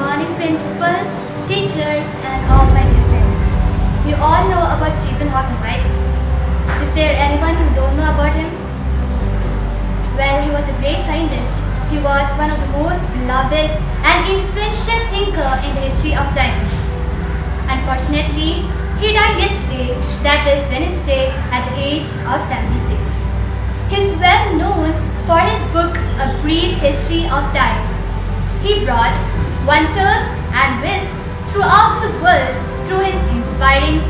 Morning, principal, teachers, and all my dear friends. You all know about Stephen Hawking, right? Is there anyone who don't know about him? Well, he was a great scientist. He was one of the most beloved and influential thinker in the history of science. Unfortunately, he died yesterday, that is Wednesday, at the age of 76. He is well known for his book A Brief History of Time. He brought wonders and wits throughout the world through his inspiring,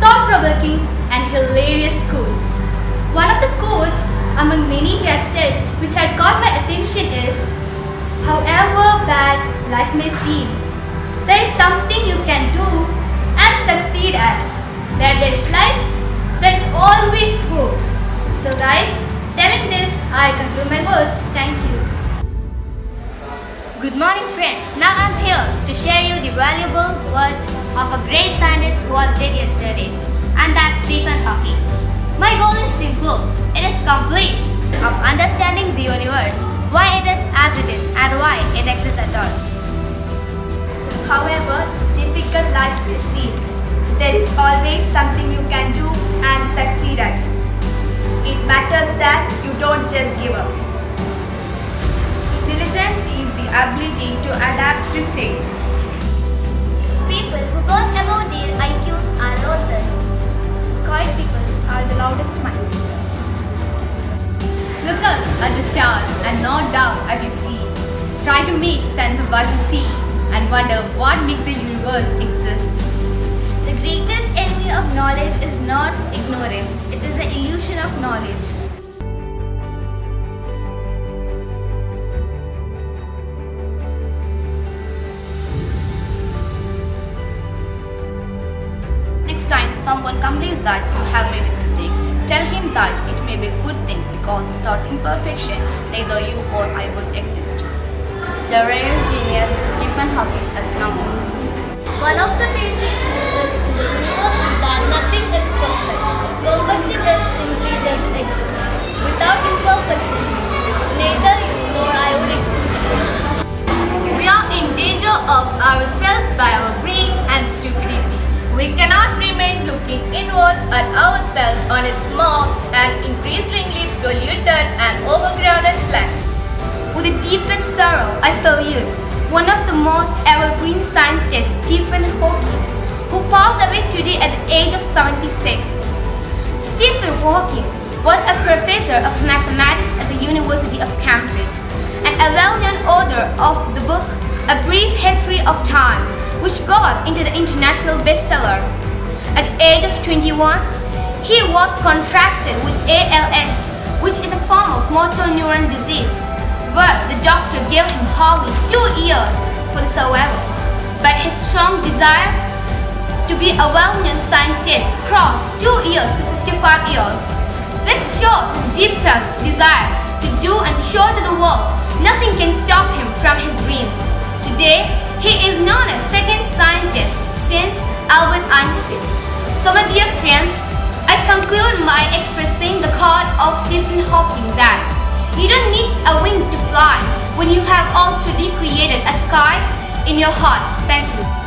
thought-provoking and hilarious quotes. One of the quotes among many he had said which had caught my attention is, However bad life may seem, there is something you can do and succeed at. Where there is life, there is always hope. So guys, telling this, I conclude my words. Thank you. Good morning friends. Now I'm here to share you the valuable words of a great scientist who was dead yesterday and that's Stephen Hawking. My goal is simple. It is complete of understanding the universe, why it is as it is and why it exists at all. However difficult life may seem, there is always something you can do to change. People who boast about their IQs are losers. Quiet people are the loudest minds. Look up at the stars and not down at your feet. Try to make sense of what you see and wonder what makes the universe exist. The greatest enemy of knowledge is not ignorance, it is the illusion of knowledge. Time someone complains that you have made a mistake, tell him that it may be a good thing because without imperfection, neither you or I would exist. The real genius Stephen Hawking is number. One of the basic rules in the universe is that nothing is perfect. Perfection is simply doesn't exist. Without imperfection, neither you nor I would exist. We are in danger of ourselves by our greed and stupidity. We cannot remain looking inwards at ourselves on a small and increasingly polluted and overcrowded planet. With the deepest sorrow, I salute one of the most evergreen scientists, Stephen Hawking, who passed away today at the age of 76. Stephen Hawking was a professor of mathematics at the University of Cambridge and a well-known author of the book A Brief History of Time, which got into the international bestseller. At the age of 21, he was contrasted with ALS, which is a form of motor neuron disease, where the doctor gave him only two years for the survival. But his strong desire to be a well-known scientist crossed two years to 55 years. This shows his deepest desire to do and show to the world nothing can stop him from his dreams. Today, he is known as second scientist since Albert Einstein. So my dear friends, I conclude by expressing the quote of Stephen Hawking that you don't need a wing to fly when you have already created a sky in your heart. Thank you.